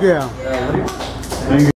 Yeah. you